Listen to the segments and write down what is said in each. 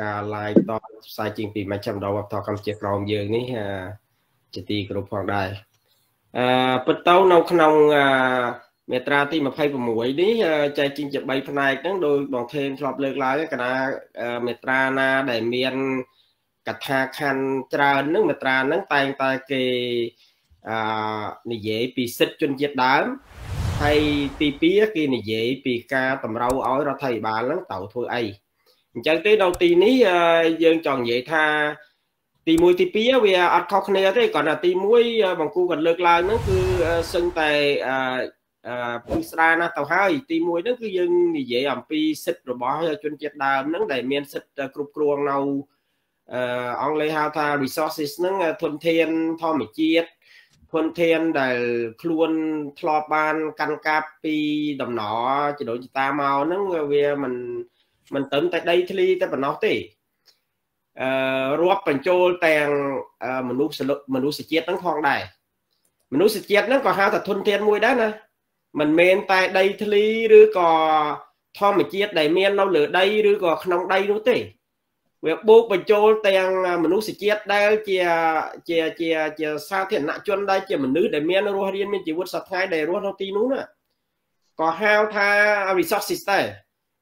ការ live តផ្សាយជាងពីមជ្ឈមណ្ឌលវប្បធម៌កម្ពុជាក្រមយើងនេះជាទីគោរពផងដែរអឺពិតទៅនៅក្នុងមេត្រាទី26នេះចែកជាងជា3ផ្នែកហ្នឹងដោយបងថេនធ្លាប់លើកឡើងកណាមេត្រាណាដែលមានកថាខណ្ឌច្រើនហ្នឹងមេត្រាហ្នឹងតែងតែគេអឺនិយាយពីសិទ្ធិជនជាតិដើមហើយទី2គេនិយាយពីការតម្រូវឲ្យរដ្ឋាភិបាលហ្នឹងត្រូវធ្វើអី អញ្ចឹងទេនៅទីនេះយើងចង់និយាយថាទី1ទី2វាអត់ខុសគ្នាទេគ្រាន់តែទី1បង្គូគាត់លើកឡើងហ្នឹងគឺសឹងតែអឺពិស្ដារណាស់ទៅហើយទី1ហ្នឹងគឺយើងនិយាយអំពីសិទ្ធិរបស់ជនជាតិដើមហ្នឹងដែលមានសិទ្ធិគ្រប់គ្រងនៅអឺអង់គ្លេសហៅថា resources ហ្នឹងធនធានធម្មជាតិធនធានដែលខ្លួនធ្លាប់បាន កាន់កាប់ពីដំណរចដូនចតាមកហ្នឹងវាមិន មិនត្រឹមតែដីធ្លីតែប៉ុណ្ណោះទេអឺរាប់បញ្ចូលទាំងមនុស្សមនុស្សជាតិហ្នឹងផងដែរមនុស្សជាតិហ្នឹងក៏ហៅថាធនធានមួយដែរណាមិនមែនតែដីធ្លីឬក៏ធម្មជាតិដែលមាននៅលើដីឬក៏ក្នុងដីនោះទេវាបូកបញ្ចូលទាំងមនុស្សជាតិដែលជាជាជាជាសាធារណជនដែលជាមនុស្សដែលមានរស់រានមានជីវិតសប្តាហ៍ដែលរស់នៅទីនោះណាក៏ហៅថា resources ដែ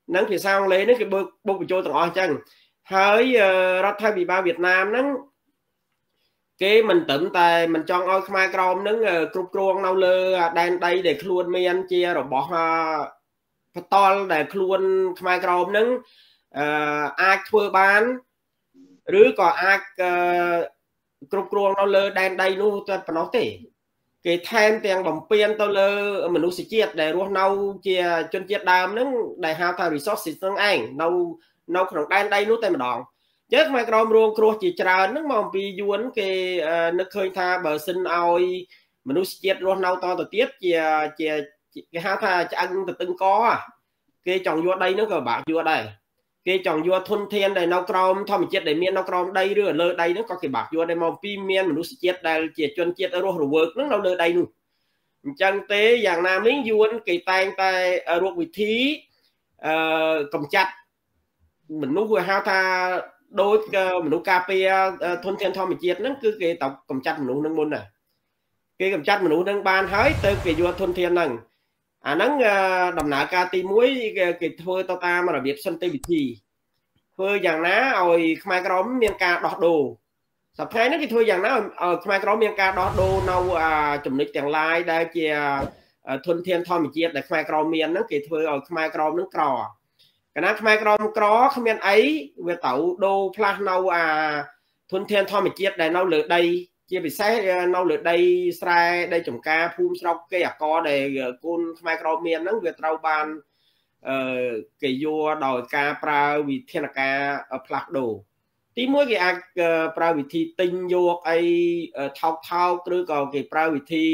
រនឹងភាសាអង់គ្លេសនេះគេបូកបូកបញ្ចូលទាំងអស់អញ្ចឹងហើយរដ្ឋាភិបាលវៀតណាមហ្នឹងគេមិនត្រឹមតែមិនចង់ឲ្យខ្មែរក្រមនឹងគ្រប់គ្រងនៅលើដែនដីដែលខ្លួនមានជារបស់បតលដែលខ្លួនខ្មែរក្រមនឹងអាចធ្វើបានឬក៏អាចគ្រប់គ្រងនៅលើដែនដីនោះតែប៉ុណ្ណោះទេ គេថែមទាំងបំពេញទៅលើមនុស្សជាតិដែលរស់នៅជាជនជាតិដើមហ្នឹងដែលហៅថា resources ហ្នឹងឯងនៅនៅក្នុងដែនដីនោះតែម្ដងចឹងខ្មែរក្រមរងគ្រោះជាច្រើនហ្នឹងមកអំពីយួនគេនឹកឃើញថាបើសិនឲ្យមនុស្សជាតិរស់នៅតទៅទៀតជាជាគេហៅថាឆ្អឹងទៅទឹងកគេចង់យកដីហ្នឹងក៏បាក់យកដែរ គេចង់យកធនធានដែលនៅក្រោមធម្មជាតិដែលមាននៅក្រោមដីឬលើដីហ្នឹងក៏គេបាក់យកដែរមកពីមានមនុស្សជាតិដែលជាជនជាតិរស់រវើកហ្នឹងនៅលើដីនោះអញ្ចឹងទេយ៉ាងណាមិញយួនគេតែងតែរកវិធីអឺកំចាត់មនុស្សគេហៅថាដូចមនុស្សការពារធនធានធម្មជាតិហ្នឹងគឺគេតកំចាត់មនុស្សហ្នឹងមុនណាគេកំចាត់មនុស្សហ្នឹងបានហើយទៅគេយកធនធានហ្នឹង អាហ្នឹងដំណើរការទី1គេធ្វើទៅតាមរបៀបសន្តិវិធីធ្វើយ៉ាងណាឲ្យខ្មែរក្រមមានការដោះដូរសប្តាហ៍នេះគេធ្វើយ៉ាងណាឲ្យខ្មែរក្រមមានការដោះដូរនៅចំណុចទាំងឡាយដែលជាធនធានធម្មជាតិដែលខ្មែរក្រមមានហ្នឹងគេធ្វើឲ្យខ្មែរក្រមហ្នឹងក្រកណាខ្មែរក្រមក្រគ្មានអីវាទៅដូរផ្លាស់នៅអាធនធានធម្មជាតិដែលនៅលើដី ជាពិសេសនៅលើដីស្រែដីចំការភូមិស្រុកគេអកដែលកូនខ្មែរក្រមមានហ្នឹងវាត្រូវបានអឺគេយកដោយការប្រើវិធានការផ្លាស់ប្ដូរទីមួយគេអាចប្រើវិធីទិញយកអីថោកថោកឬក៏គេប្រើវិធី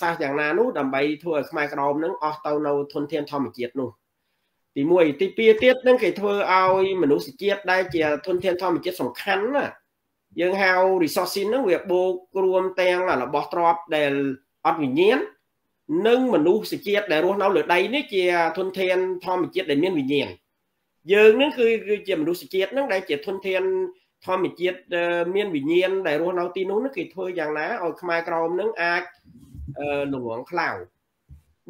សាសយ៉ាងណានោះដើម្បីធ្វើឲ្យខ្មែរក្រមនឹងអស់ទៅនៅធនធានធម្មជាតិនោះទី1ទី2ទៀតនឹងគេធ្វើឲ្យមនុស្សជាតិដែលជាធនធានធម្មជាតិសំខាន់ណា យើងហៅ resource ហ្នឹងវាបូករួមទាំងរបស់ទ្រព្យដែលអត់វិញ្ញាណនិងមនុស្សជាតិដែលរស់នៅលើដីនេះជាធនធានធម្មជាតិដែលមានវិញ្ញាណយើងនឹងគឺគឺជាមនុស្សជាតិហ្នឹងដែលជាធនធានធម្មជាតិមានវិញ្ញាណដែលរស់នៅទីនោះនឹងគេធ្វើយ៉ាងណាឲ្យខ្មែរក្រមនឹងអាចលងងខ្លៅ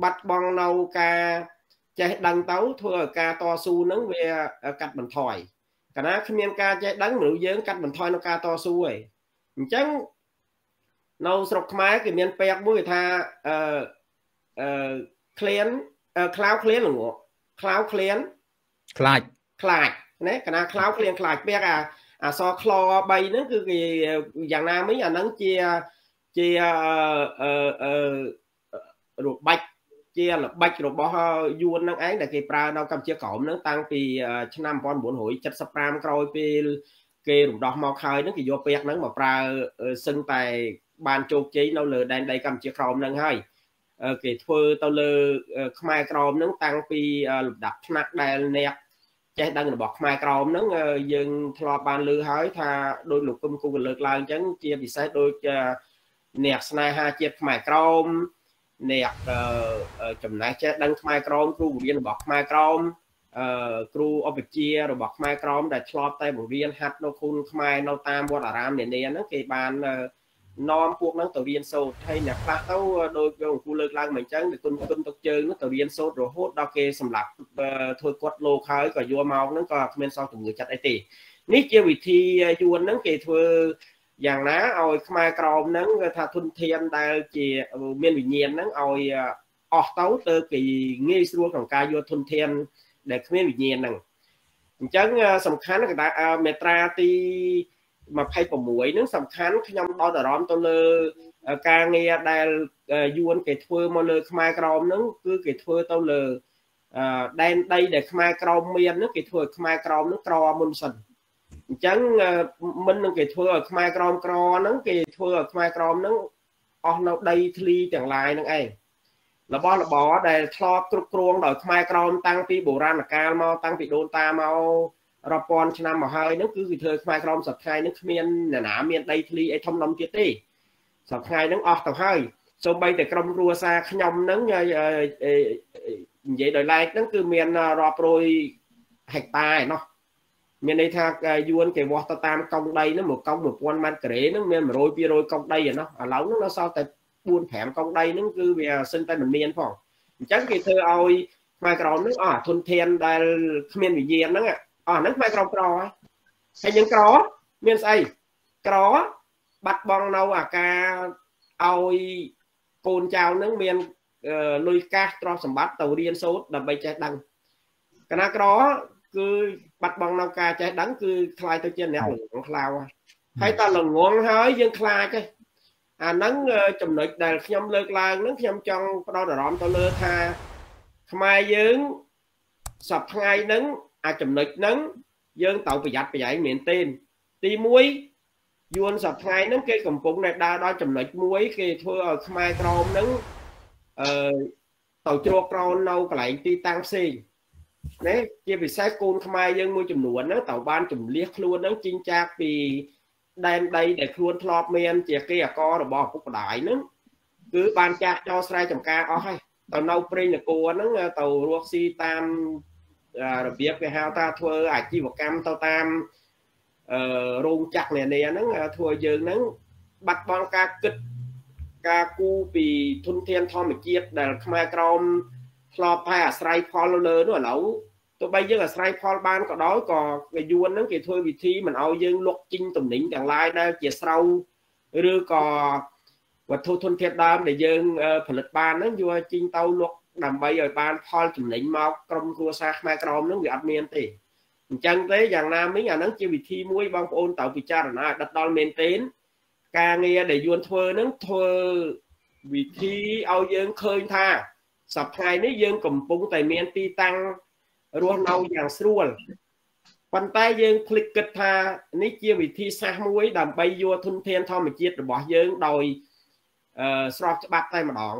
បាត់បង់នៅការចេះដឹងទៅធ្វើឲ្យការតស៊ូនឹងវាកាត់បន្ថយ កាលណាគ្មានការចេះដឹងមនុស្សយើងកាត់បន្ថយនៅការតស៊ូឯងអញ្ចឹងនៅស្រុកខ្មែរគេមានពាក្យមួយថាអឺអឺក្លៀនក្លាវក្លៀនល្ងក្លាវក្លៀនខ្លាចខ្លាចណាកាលណាក្លាវក្លៀនខ្លាចពាក្យអាអសក្ល3ហ្នឹងគឺគេយ៉ាងណាមិញអាហ្នឹងជាជាអឺអឺរបាច់ ជាល្បិចរបស់យួននឹងឯងដែលគេប្រើនៅកម្ពុជាក្រោមនឹងតាំងពីឆ្នាំ1975ក្រោយពេលគេរំដោះមកហើយនឹងគេយកពាក្យហ្នឹងមកប្រើសឹងតែបានជោគជ័យនៅលើដែនដីកម្ពុជាក្រោមហ្នឹងហើយគេធ្វើទៅលើខ្មែរក្រមហ្នឹងតាំងពីលំដាប់ថ្នាក់ដែលអ្នកចេះដឹងរបស់ខ្មែរក្រមហ្នឹងយើងធ្លាប់បានលើហើយថាដោយលោកគឹមគូលើកឡើងអញ្ចឹងជាពិសេសដូចអ្នកស្នេហាជាតិខ្មែរក្រម អ្នកចំណេះចេះដឹងខ្មែរក្រមគ្រូបង្រៀនរបស់ខ្មែរក្រមអឺគ្រូឧបជារបស់ខ្មែរក្រមដែលឆ្លប់តែបង្រៀនហាត់នៅគុណខ្មែរនៅតាមវត្តអារាមនានាហ្នឹងគេបាននាំពួកហ្នឹងទៅរៀនសូត្រហើយអ្នកខ្លះទៅដោយអង្គលើកឡើងមកអញ្ចឹងគុណគុណទុកជើងទៅរៀនសូត្ររហូតដល់គេសម្រាប់ធ្វើគាត់លោកហើយក៏យកមកហ្នឹងក៏គ្មានសោះជំងឺចិត្តអីទេនេះជាវិធីយួនហ្នឹងគេធ្វើ យ៉ាងណាឲ្យខ្មែរក្រមហ្នឹងគឺថាទុនធានដែលជាមានវិញ្ញាណហ្នឹងឲ្យអស់ទៅទៅគេងាយស្រួលក្នុងការយកទុនធាន ដែលគ្មានវិញ្ញាណហ្នឹងអញ្ចឹងសំខាន់កតាមេត្រាទី26ហ្នឹងសំខាន់ខ្ញុំដោតអារម្មណ៍ទៅលើការងារដែលយួនគេធ្វើមកលើខ្មែរក្រមហ្នឹងគឺគេធ្វើទៅលើដែនដីដែលខ្មែរក្រមមានហ្នឹងគេធ្វើឲ្យខ្មែរក្រមហ្នឹងក្រមុនសិន អញ្ចឹងមិននឹងគេធ្វើឲ្យខ្មែរក្រមក្រហ្នឹងគេធ្វើឲ្យខ្មែរក្រមហ្នឹងអស់នៅដីធ្លីទាំងឡាយហ្នឹងឯងរបស់របរដែលធ្លាប់គ្រប់គ្រងដោយខ្មែរក្រមតាំងពីបុរាណកាលមកតាំងពីដូនតាមករាប់ពាន់ឆ្នាំមកហើយហ្នឹងគឺគេធ្វើខ្មែរក្រមសប្តាហ៍ហ្នឹងគ្មានអ្នកណាមានដីធ្លីអីធំដុំទៀតទេសប្តាហ៍ហ្នឹងអស់ទៅហើយសូម្បីតែក្រុមគ្រួសារខ្ញុំហ្នឹងនិយាយដោយឡែកហ្នឹងគឺមានរាប់រយហិកតាឯណោះ មានន័យថាយួនគេវាស់ទៅតាមកង់ដីហ្នឹងមកកង់1000ម៉ែត្រការ៉េហ្នឹងមាន100 200កង់ដីឯណោះឥឡូវហ្នឹងនៅសល់តែ4 5កង់ដីហ្នឹងគឺវាសិនតែមិនមានផងអញ្ចឹងគេធ្វើឲ្យខ្មែរក្រមហ្នឹងអស់ធនធានដែលគ្មានវិញ្ញាណហ្នឹងអស់ហ្នឹងខ្មែរក្រមក្រហើយហើយយើងក្រមានស្អីក្របាត់បង់នៅអាការឲ្យកូនចៅហ្នឹងមានលុយកាសទ្រព្យសម្បត្តិទៅរៀនសូត្រដើម្បីចេះដឹងកណាក្រគឺ បាត់បង់នៅការចេះដឹងគឺខ្លាយទៅជាអ្នកល្ងងខ្លៅហើយតើល្ងងហើយយើងខ្លាចទេអាហ្នឹងចំណុចដែលខ្ញុំលើកឡើងហ្នឹងខ្ញុំចង់ផ្ដោតអារម្មណ៍ទៅលើថាខ្មែរយើងសប្ថ្ងៃហ្នឹងអាចចំណុចហ្នឹងយើងត្រូវប្រយ័ត្នប្រយែងមែនទេទី1យួនសប្ថ្ងៃហ្នឹងគេកំពុងតែដើរដល់ចំណុចមួយគេធ្វើឲ្យខ្មែរក្រមហ្នឹងអឺទៅជ្រកក្រោននៅកន្លែងទីតាំងផ្សេង ណាជាពិសេសកូនខ្មែរយើងមួយចំនួនហ្នឹងត្រូវបានចម្លៀសខ្លួនហ្នឹងជីងចាកពីដែនដីដែលខ្លួនធ្លាប់មាន ជាគេអករបស់ឪពុកម្ដាយហ្នឹងគឺបានចាក់ចោលស្រែចម្ការអស់ហើយទៅនៅព្រៃនគរហ្នឹងទៅរស់ស៊ីតាមរបៀបគេហៅថាធ្វើអាជីវកម្មទៅតាមអឺរោងចក្រនានាហ្នឹងធ្វើឲ្យយើងហ្នឹងបាត់បង់ការគិតការគូពីធនធានធម្មជាតិដែលខ្មែរក្រម ធ្លាប់តែអាស្រ័យផលលើនោះឥឡូវទោះបីយើងអាស្រ័យផលបានក៏ដោយក៏វាយួនហ្នឹងគេធ្វើវិធីមិនឲ្យយើងលុកជីងតំណែងទាំងឡាយដែលជាស្រោឬក៏វត្ថុធនធានដើមដែលយើងផលិតបានហ្នឹងយកជីងទៅលុកដើម្បីឲ្យបានផលចំណេញមកក្រុមគ្រួសារខ្មែរក្រមហ្នឹងវាអត់មានទេអញ្ចឹងទេយ៉ាងណាមិញអាហ្នឹងជាវិធីមួយបងប្អូនត្រូវពិចារណាឲ្យដិតដល់មែនទេការងារដែលយួនធ្វើហ្នឹងធ្វើវិធីឲ្យយើងឃើញថា សប្តាហ៍នេះយើងកំពុងតែមានទីតាំងរស់នៅយ៉ាងស្រួលប៉ុន្តែយើងคลิกគិតថានេះជាវិធីសាស្ត្រមួយដើម្បីយកធនធានធម្មជាតិរបស់យើងដោយអឺស្របច្បាប់តែម្ដង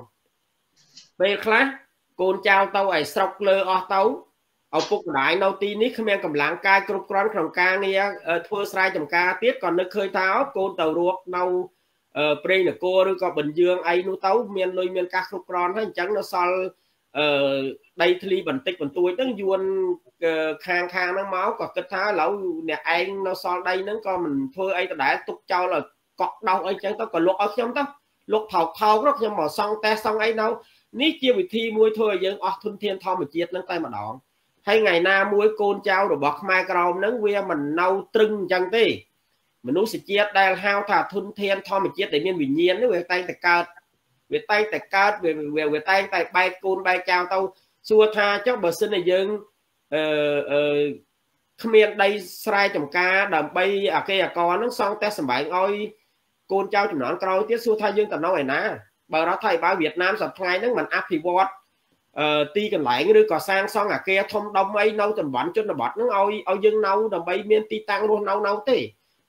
ពេលខ្លះកូនចៅទៅឲ្យស្រុកលើអស់ទៅឪពុកម្ដាយនៅទីនេះគ្មានកម្លាំងកាយគ្រប់គ្រាន់ក្នុងការងារធ្វើស្រែចម្ការទៀតក៏នឹកឃើញថាកូនទៅរស់នៅ ព្រៃនគរឬក៏បញ្យើងអីនោះទៅមានលុយមានកាសគ្រប់គ្រាន់ហើយអញ្ចឹងនៅសល់អឺដីធ្លីបន្តិចបន្តួចហ្នឹងយួនខាងខាងហ្នឹងមកក៏គិតថាឥឡូវអ្នកឯងនៅសល់ដីហ្នឹងក៏មិនធ្វើអីដដែលទុកចោលឲ្យកក់ដោសអីចឹងទៅក៏លុកឲ្យខ្ញុំទៅលុកថោកថោកទៅខ្ញុំមកសង់តេះសង់អីនៅនេះជាវិធីមួយធ្វើឲ្យយើងអស់ធនធានធម្មជាតិហ្នឹងតែម្ដងហើយថ្ងៃណាមួយកូនចៅរបស់ខ្មែរក្រមហ្នឹងវាមិននៅត្រឹងអញ្ចឹងទេ មនុស្សជាតិដែលហៅថាធនធានធម្មជាតិដែលមានវិញ្ញាណនោះវាតែងតែកើតវាតែងតែកើតវាវាតែងតែបែកគូនបែកចោលទៅសួរថាចុះបើសិនជាយើងអឺអឺគ្មានដីស្រែចម្ការដើម្បីអាគេអកហ្នឹងសង់តែសម្បែងឲ្យកូនចៅចំនួនក្រោយទៀតសួរថាយើងទៅនៅឯណាបើរដ្ឋាភិបាលវៀតណាមសប្តាហ៍ហ្នឹងมันអភិវឌ្ឍអឺទីកន្លែងឬក៏សាងសង់អាគារធំដុំអីនៅតំបន់ជនបទហ្នឹងឲ្យឲ្យយើងនៅដើម្បីមានទីតាំងរស់នៅនៅទេ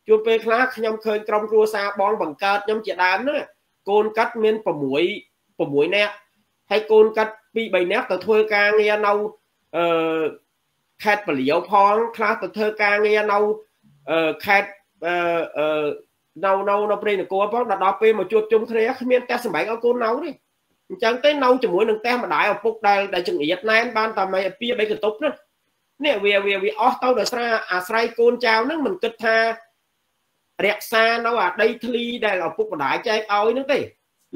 ជួនពេលខ្លះខ្ញុំឃើញក្រុមគ្រួសារបងបង្កើតខ្ញុំជាដើមហ្នឹងកូនកាត់មាន6 6នាក់ហើយកូនកាត់2 3នាក់ទៅធ្វើការងារនៅអឺខេត្តពលាវផងខ្លះទៅធ្វើការងារនៅអឺខេត្តអឺអឺនៅនៅនៅព្រៃនគរផងដល់ដល់ពេលមកជួបជុំគ្នាគ្មានផ្ទះសម្បែងឲ្យកូននៅទេអញ្ចឹងទេនៅជាមួយនឹងផ្ទះម្ដាយឪពុកដែលដែលចង្អៀតណែនបានតែមិនពីបីកន្ទប់នោះនេះវាវាវាអស់ទៅដោយសារអាស្រ័យកូនចៅហ្នឹងមិនគិតថា រក្សានៅអាដីធ្លីដែលឪពុកម្ដាយចែកឲ្យហ្នឹងទេ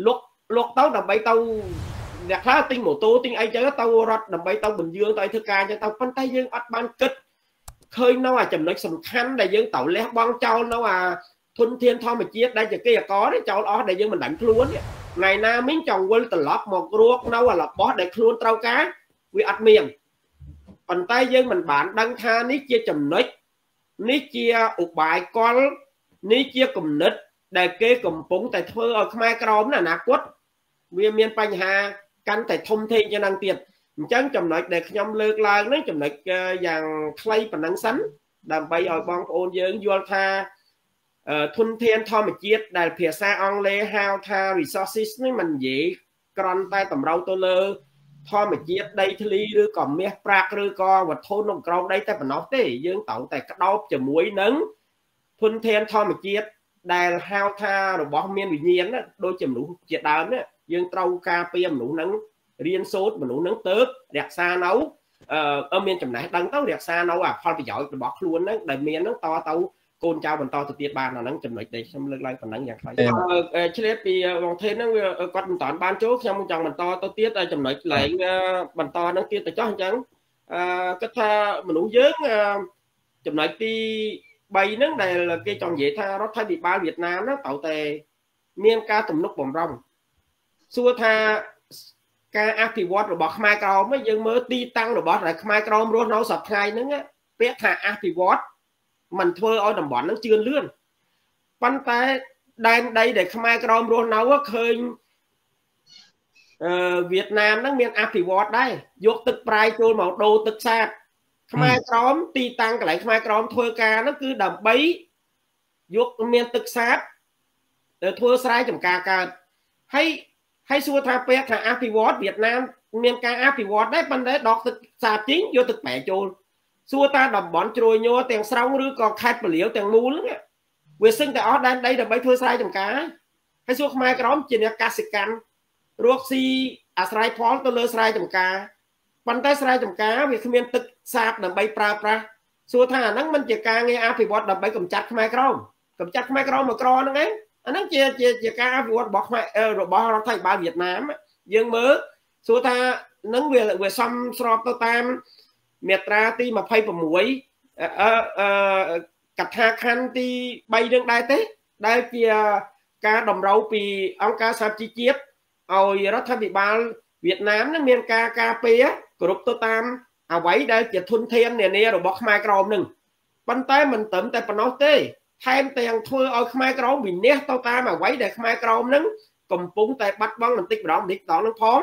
លុកលុកទៅដើម្បីទៅអ្នកខ្លះទិញម៉ូតូទិញអីចឹងទៅរត់ដើម្បីទៅបញ្យើងទៅឲ្យធ្វើការចឹងទៅប៉ុន្តែយើងអត់បានគិតឃើញនៅអាចំណុចសំខាន់ដែលយើងត្រូវលះបង់ចោលនៅអាធនធានធម្មជាតិដែលជាគេអកនេះចោលអស់ដែលយើងមិនដឹងខ្លួនថ្ងៃណាមិញចង់វិលត្រឡប់មករកនៅអារបស់ដែលខ្លួនត្រូវការវាអត់មានប៉ុន្តែយើងមិនបានដឹងថានេះជាចំណុចនេះជាឧបាយកល នេះជាគំនិត ដែលគេកំពុងតែធ្វើឲ្យខ្មែរក្រមនៅអនាគតវាមានបញ្ហាកាន់តែធំធេងជាងនឹងទៀតអញ្ចឹងចំណុចដែលខ្ញុំលើកឡើងនេះចំណុចយ៉ាងខ្លីប៉ុណ្ណឹងសិនដើម្បីឲ្យបងប្អូនយើងយល់ថាធនធានធម្មជាតិដែលភាសាអង់គ្លេសហៅថា resources នេះมันនិយាយក្រន់តែតម្រូវទៅលើធម្មជាតិដីធ្លីឬក៏មាសប្រាក់ឬក៏វត្ថុនៅក្រោមដីតែប៉ុណ្ណោះទេយើងត្រូវតែក្តោបជាមួយនឹង ធនធានធម្មជាតិដែលហៅថារបស់មានវិញ្ញាណដូចជាមនុស្សជាដើមនេះយើងត្រូវការពារមនុស្សហ្នឹងរៀនសូត្រមនុស្សហ្នឹងទៅរក្សានៅអឺមានចំណេះដឹងទៅរក្សានៅអាផលប្រយោជន៍របស់ខ្លួនហ្នឹងដែលមានហ្នឹងតទៅកូនចៅបន្តទៅទៀតបានអាហ្នឹងចំណុចដែលខ្ញុំលើកឡើងប៉ុណ្ណឹងយ៉ាងខ្លីឆ្លៀតពីបងថេនហ្នឹងវាគាត់មិនតាន់បានចូលខ្ញុំចង់បន្តទៅទៀតចំណុចលែងបន្តហ្នឹងទៀតទៅចោះអញ្ចឹងអឺគាត់ថាមនុស្សយើងចំណុចទី 3ហ្នឹងដែលគេចង់និយាយថារដ្ឋាភិបាលវៀតណាមហ្នឹងត្រូវតែមានការទំនុកបំរុងសួរថាការអភិវឌ្ឍរបស់ខ្មែរក្រមយើងមើលទីតាំងរបស់ដែលខ្មែរក្រមរស់នៅសប្តាហ៍ហ្នឹងពាក្យថាអភិវឌ្ឍมันធ្វើឲ្យតំបន់ហ្នឹងជឿនលឿនប៉ុន្តែដែនដីដែលខ្មែរក្រមរស់នៅឃើញអឺវៀតណាមហ្នឹងមានអភិវឌ្ឍដែរយកទឹកប្រៃចូលមកដូរទឹកសាប ខ្មែរក្រមទីតាំងកន្លែងខ្មែរក្រមធ្វើការហ្នឹងគឺដើម្បីយកមានទឹកសាបទៅធ្វើស្រែចម្ការកើតហើយហើយសួរថាពេលថាអភិវឌ្ឍវៀតណាមមានការអភិវឌ្ឍដែរប៉ុន្តែដកទឹកសាបជីងយកទឹកប្រែចូលសួរតាតំបន់ជ្រោយញ័រទាំងស្រោងឬក៏ខេត្តពលាវទាំងមូលហ្នឹងវាសឹងតែអស់ដែនដីដើម្បីធ្វើស្រែចម្ការហើយសួរខ្មែរក្រមជាអ្នកកសិកម្មរកស៊ីអាស្រ័យផលទៅលើស្រែចម្ការប៉ុន្តែស្រែចម្ការវាគ្មានទឹក សាបដើម្បីប្រើប្រាស់សួរថាអាហ្នឹងមិនជាការងារអភិវឌ្ឍដើម្បីកម្ចាត់ខ្មែរក្រមកម្ចាត់ខ្មែរក្រមមកក្រហ្នឹងឯងអាហ្នឹងជាជាជាការអភិវឌ្ឍរបស់ខ្មែររបស់រដ្ឋាភិបាលវៀតណាមយើងមើលសួរថានឹងវាវាសំស្របទៅតាមមាត្រាទី26អឺអឺកថាខណ្ឌទី3នឹងដែរទេ ដែលជាការតម្រូវពីអង្គការសហជីវជាតិឲ្យរដ្ឋាភិបាលវៀតណាមនឹងមានការការពារគ្រប់ទៅតាម អ្វីដែលជាធនធាននានារបស់ខ្មែរក្រមនឹងប៉ុន្តែមិនត្រឹមតែប៉ុណ្ណោះទេថែមទាំងធ្វើឲ្យខ្មែរក្រមវិនិច្ឆ័យទៅតាមអ្វីដែលខ្មែរក្រមនឹងកំពុងតែបាត់បង់បន្តិចម្ដងបន្តិចម្ដងនឹងផង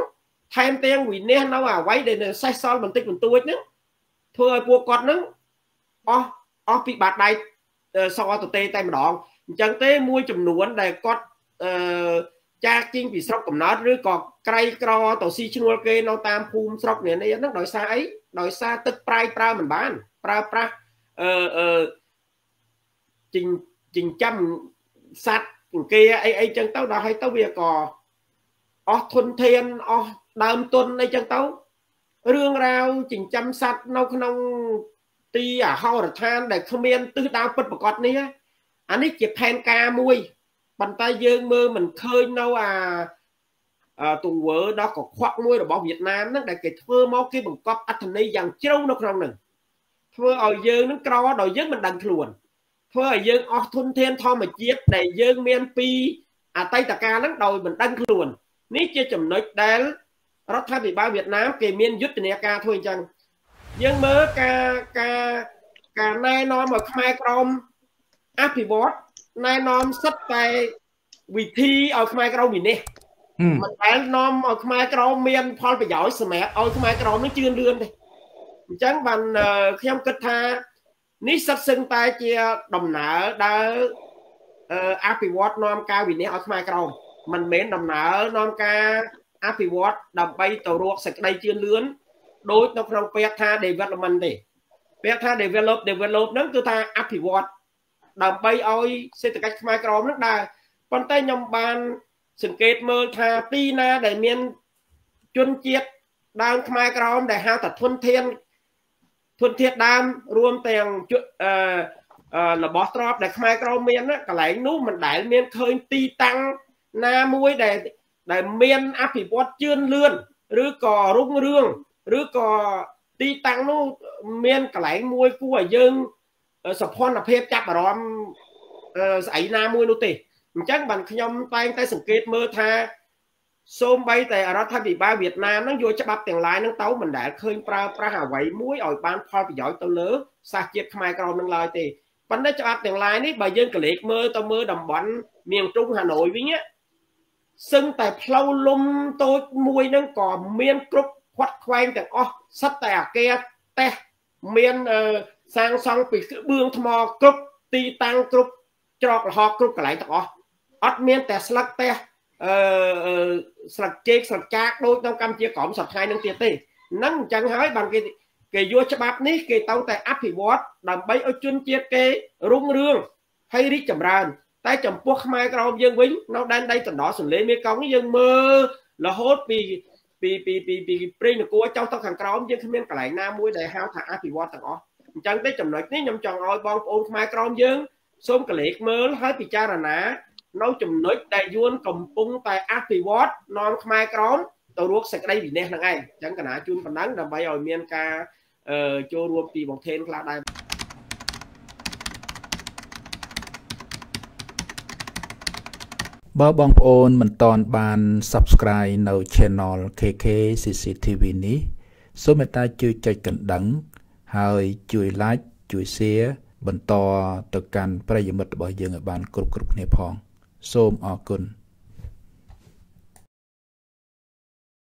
ថែមទាំងវិនិច្ឆ័យនៅអ្វីដែលនៅសេសសល់បន្តិចបន្តួចហ្នឹងធ្វើឲ្យពួកគាត់នឹងអស់អស់ពីបាតដៃសអតទេតែម្ដងអញ្ចឹងទេមួយចំនួនដែលគាត់អឺចាកជីងពីស្រុកកំណើតឬក៏ក្រៃក្រទៅស៊ីឈ្នួលគេនៅតាមភូមិស្រុកនេះនេះហ្នឹងដោយសារអី ដោយសារទឹកប្រៃប្រើមិនបាន ប្រើប្រាស់អឺអឺចិញ្ចិញ្ចឹមសัตว์អង្គាអីអីចឹងទៅដល់ហើយទៅវាក៏អស់ធនធានអស់ដើមទុនអីចឹងទៅរឿងរ៉ាវចិញ្ចឹមសត្វនៅក្នុងទីអាហោរដ្ឋាន ដែលគ្មានទិសដៅពិតប្រកបនេះអានេះជាផែនការមួយប៉ុន្តែយើងមើលមិនឃើញនៅអា ទង្វើដ៏កខ្វក់មួយរបស់វៀតណាមហ្នឹងដែលគេធ្វើមកគេបង្កប់អត្ថន័យយ៉ាងជ្រៅនៅក្នុងហ្នឹងធ្វើឲ្យយើងនឹងក្រដោយយើងមិនដឹងខ្លួនធ្វើឲ្យយើងអស់ធនធានធម្មជាតិដែលយើងមានពីអតីតកាលហ្នឹងដោយមិនដឹងខ្លួននេះជាចំណុចដែលរដ្ឋាភិបាលវៀតណាមគេមានយុទ្ធនាការធ្វើអញ្ចឹងយើងមើលការការការណែនាំឲ្យខ្មែរក្រមអភិវឌ្ឍណែនាំសិតតែវិធីឲ្យខ្មែរក្រមវិនិច្ឆ័យ មិនដែលនាំឲ្យខ្មែរក្រមមាន ផលប្រយោជន៍សម្រាប់ឲ្យខ្មែរក្រមនឹងជឿនលឿនទេអញ្ចឹងបានខ្ញុំគិតថានេះសិតសឹងតែជាដំណើរដើរអភិវឌ្ឍនាំការវិនិច្ឆ័យឲ្យខ្មែរក្រមមិនមែនដំណើរនាំការអភិវឌ្ឍដើម្បីទៅរកសេចក្តីជឿនលឿនដូចនៅក្នុងពាក្យថា development ទេពាក្យថា develop develop ហ្នឹងគឺថាអភិវឌ្ឍដើម្បីឲ្យសេដ្ឋកិច្ចខ្មែរក្រមហ្នឹងដែរប៉ុន្តែខ្ញុំបាន សង្កេតមើលថាទីណាដែលមានជនជាតិដើមខ្មែរក្រមដែលហៅថាធនធានធនធានដើមរួមទាំងអឺរបស់ទ្របដែលខ្មែរក្រមមានកន្លែងនោះមិនដែលមានឃើញទីតាំងណាមួយដែលដែលមានអភិវឌ្ឍជឿនលឿនឬក៏រុងរឿងឬក៏ទីតាំងនោះមានកន្លែងមួយគួរឲ្យយើងសុភ័ណ្ឌភាពចាប់អារម្មណ៍ស្អីណាមួយនោះទេ អញ្ចឹងបានខ្ញុំតែងតែសង្កេតមើលថាសូម្បីតែរដ្ឋាភិបាលវៀតណាមហ្នឹងយកច្បាប់ទាំងឡាយហ្នឹងទៅមិនដែលឃើញប្រើប្រាស់អ្វីមួយឲ្យបានផលប្រយោជន៍ទៅលើសាសជាតិខ្មែរក្រមនឹងឡើយទេប៉ុន្តែច្បាប់ទាំងឡាយនេះបើយើងកលេចមើលទៅមើលតំបន់មៀងទ្រុងហាណូយវិញសឹងតែផ្លូវលំតូចមួយហ្នឹងក៏មានគ្រប់ខាត់ខ្វែងទាំងអស់សិតតែអាគារតេះមានសាងសង់ពីបឿងថ្មគ្រប់ទីតាំងគ្រប់ច្រកលហកគ្រប់កន្លែងទាំងអស់ អត់មានតែស្លឹកតេះអឺស្លឹកចេកស្លឹកចាកដូចនៅកម្ពុជាក្រមសប្តាហ៍នឹងទៀតទេហ្នឹងអញ្ចឹងហើយបានគេគេយកច្បាប់នេះគេទៅតែអភិវឌ្ឍដើម្បីឲ្យជនជាតិគេរុងរឿងហើយរីកចម្រើន តែចំពោះខ្មែរក្រមយើងវិញនៅដែនដីកណ្ដោសន្លេមេគង្គនេះយើងមើលរហូតពីពីពីពីពីព្រៃនគរចោលទៅខាងក្រោមយើងគ្មានកន្លែងណាមួយដែលហៅថាអភិវឌ្ឍទាំងអស់អញ្ចឹងទេចំណុចនេះខ្ញុំចង់ឲ្យបងប្អូនខ្មែរក្រមយើងសូមកលេចមើលហើយពិចារណា នៅចំណុចដែលយួនកំពុងតែអភិវឌ្ឍនាំខ្មែរក្រមទៅរកសេចក្តីវិន័យហ្នឹងឯងអញ្ចឹងកណាជូនប៉ុណ្ណឹងដើម្បីឲ្យមានការចូលរួមពីបងថេនខ្លះដែរបើបងប្អូនមិនទាន់បាន Subscribe នៅ Channel KK CCTV នេះសូមមេត្តាជួយចុចកណ្ដឹង ហើយជួយ Like ជួយ Share បន្តទៅកាន់ប្រិយមិត្តរបស់យើងឲ្យបានគ្រប់គ្រប់គ្នាផង សូមអរគុណ